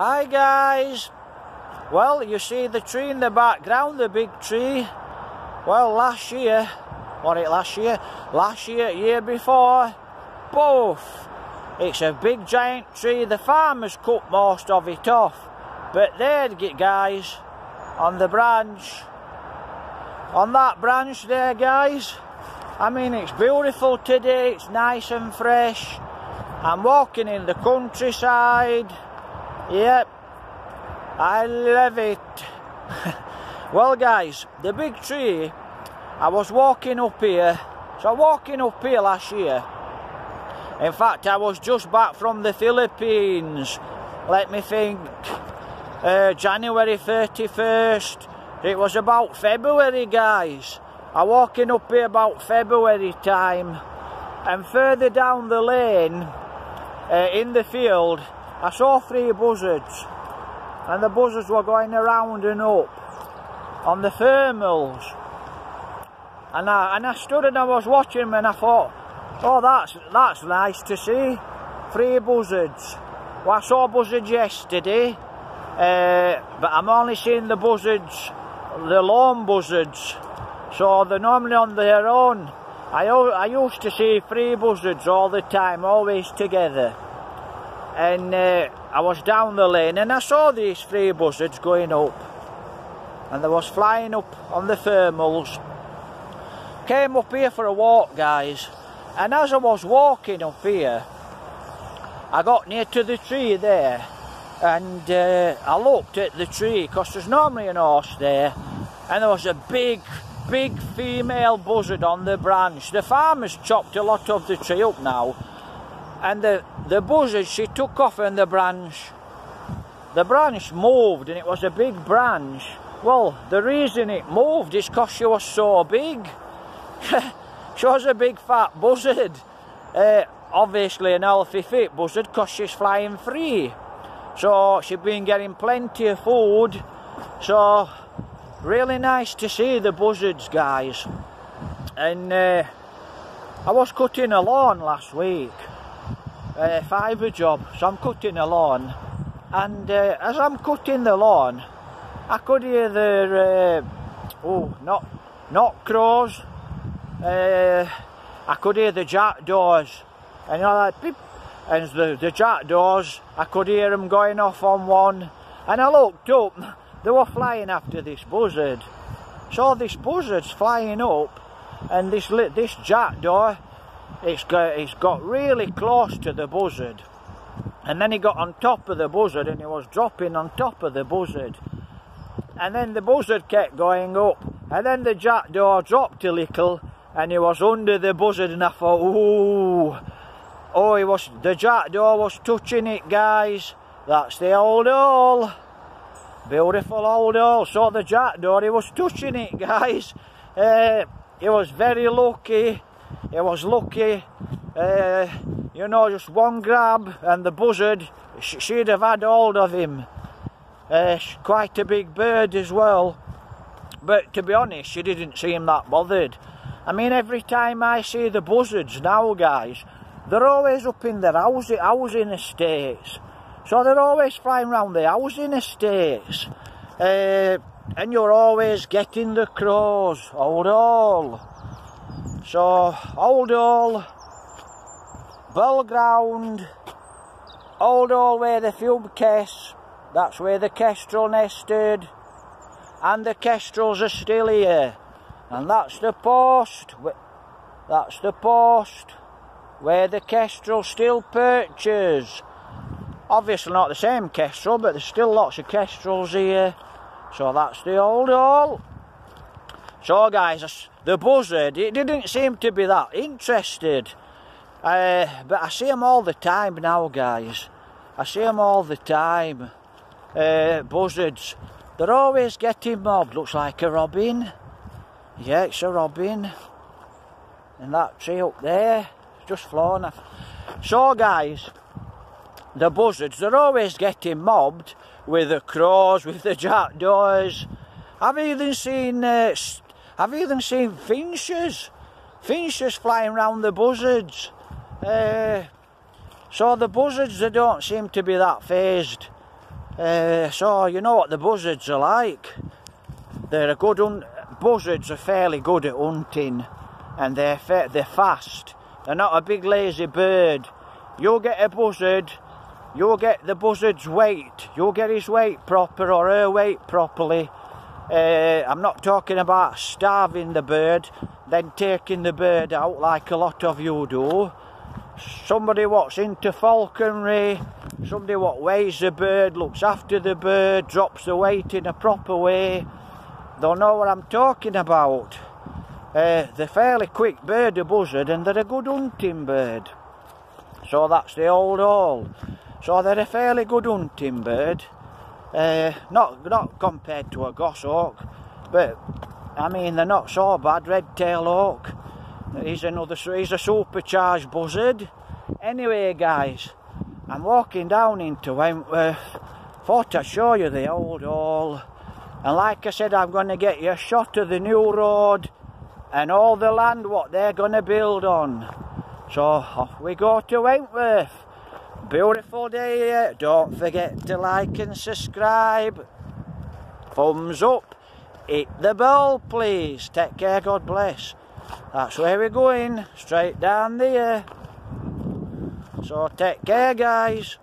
Hi guys. Well, you see the tree in the background, the big tree. Well, last year, what it last year? Last year, year before, both. It's a big giant tree. The farmers cut most of it off. But there, get guys, on the branch, on that branch there, guys. I mean, it's beautiful today. It's nice and fresh. I'm walking in the countryside. Yep, I love it. well, guys, the big tree, I was walking up here. So, walking up here last year. In fact, I was just back from the Philippines. Let me think. Uh, January 31st. It was about February, guys. I walking up here about February time. And further down the lane, uh, in the field, I saw three buzzards and the buzzards were going around and up on the thermals. And I, and I stood and I was watching them and I thought oh that's that's nice to see three buzzards. Well I saw buzzards yesterday uh, but I'm only seeing the buzzards the lawn buzzards. So they're normally on their own. I, I used to see three buzzards all the time always together and uh, I was down the lane and I saw these three buzzards going up. And they was flying up on the thermals. Came up here for a walk guys. And as I was walking up here I got near to the tree there. And uh, I looked at the tree because there's normally an horse there. And there was a big big female buzzard on the branch. The farmers chopped a lot of the tree up now. And the, the buzzard, she took off on the branch. The branch moved and it was a big branch. Well, the reason it moved is because she was so big. she was a big fat buzzard. Uh, obviously an healthy fit buzzard because she's flying free. So she's been getting plenty of food. So really nice to see the buzzards guys. And uh, I was cutting a lawn last week uh, fibre job so I'm cutting the lawn and uh, as I'm cutting the lawn I could hear the uh, oh not not crows. Uh, I could hear the jackdaws and know like beep, and the, the jackdaws I could hear them going off on one. And I looked up they were flying after this buzzard. So this buzzard's flying up and this this jackdaw it's got, it's got really close to the buzzard. And then he got on top of the buzzard and he was dropping on top of the buzzard. And then the buzzard kept going up. And then the jackdaw dropped a little and he was under the buzzard and I thought ooh. Oh he was the jackdaw was touching it guys. That's the old hall. Beautiful old hall. So the jackdaw he was touching it guys. Uh, he was very lucky he was lucky, uh, you know, just one grab and the buzzard, she'd have had hold of him. Uh, quite a big bird as well. But to be honest, she didn't seem that bothered. I mean, every time I see the buzzards now, guys, they're always up in their housing, housing estates. So they're always flying around the housing estates. Uh, and you're always getting the crows, hold all. So, Old Hall, Ground, Old Hall where the fume case, that's where the kestrel nested, and the kestrels are still here. And that's the post, that's the post where the kestrel still perches. Obviously not the same kestrel, but there's still lots of kestrels here. So that's the old hall. So guys, the buzzard, it didn't seem to be that interested. Uh, but I see them all the time now, guys. I see them all the time. Uh, buzzards. They're always getting mobbed. Looks like a robin. Yeah, it's a robin. And that tree up there, just flown off. So, guys, the buzzards, they're always getting mobbed with the crows, with the jackdaws. I've even seen uh, I've even seen finches, finches flying around the buzzards. Uh, so the buzzards, they don't seem to be that phased. Uh, so you know what the buzzards are like. They're a good hunt. Buzzards are fairly good at hunting, and they're fa they're fast. They're not a big lazy bird. You'll get a buzzard. You'll get the buzzard's weight. You'll get his weight proper or her weight properly. Uh, I'm not talking about starving the bird, then taking the bird out like a lot of you do somebody what's into falconry, somebody what weighs the bird, looks after the bird, drops the weight in a proper way, they'll know what I'm talking about. Uh, they're fairly quick bird, a buzzard, and they're a good hunting bird. So that's the old all. So they're a fairly good hunting bird. Uh, not not compared to a goshawk, but I mean they're not so bad. Red-tailed hawk. He's another, he's a supercharged buzzard. Anyway, guys, I'm walking down into Wentworth. Thought I'd show you the old hall. And like I said, I'm going to get you a shot of the new road and all the land what they're going to build on. So off we go to Wentworth. Beautiful day here. Don't forget to like and subscribe. Thumbs up. Hit the bell, please. Take care. God bless. That's where we're going, straight down there. So take care guys.